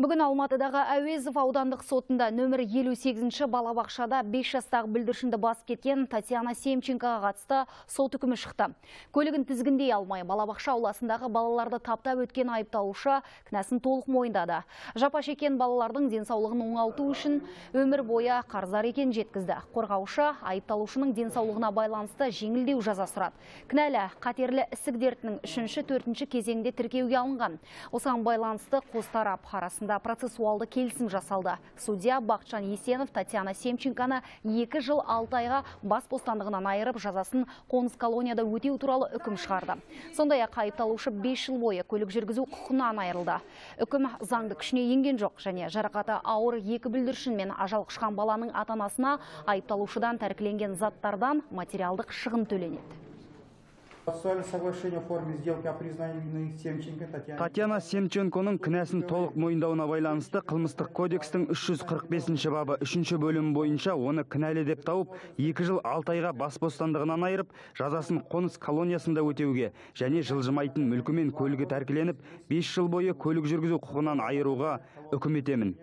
Бүгін Алматыдағы Әуезов аудандық сотында нөмір 58-ші балабақшада 5 жастағы бүлдіршінді басып кеткен Татьяна Семченкоға қатысты сот үкімі шықты. Көлігін тізгіндей алмай балабақша ауласындағы балаларды таптап өткен айыпталушы кінәсін толық мойындады. Жапа шеккен балалардың денсаулығын оңалту үшін өмір бойы қарыздар екен жеткізді. Қорғаушы айыпталушының денсаулығына байланысты жеңілдеу жаза сұрады. Кінәлі қатерлі ісік дертінің 3-4 кезеңде тіркеуге алынған. Осыған байланысты қос тарап арасында процессуалды келісім жасалды. Судья Бақытжан Есенов Татьяна Семченканы 2 жыл 6 айға бас бостандығынан айырып жазасын қоныс колонияда өтеу туралы үкім шығарды. Сондай-ақ айыпталушы 5 жыл бойы көлік жүргізу құқығынан айырылды. Үкім заңды күшіне енген жоқ және жарақаты ауыр екі бүлдіршін мен ажал құшқан баланың ата-анасына айыпталушыдан тәркіленген заттардан материалдық шығын төленеді. О признании Семченко. Татьяна Семченконың кінәсін толық мойындауына байланысты қылмыстық кодекстің 345 бабы 3 бөлімі бойынша оны кінәлі деп тауып, 2 жыл 6 айға бас бостандығынан айырып, жазасын қоныс колониясында өтеуге және жылжымайтын мүлкі мен көлігі тәркіленіп, 5 жыл бойы көлік жүргізу құқығынан айыруға үкім етемін.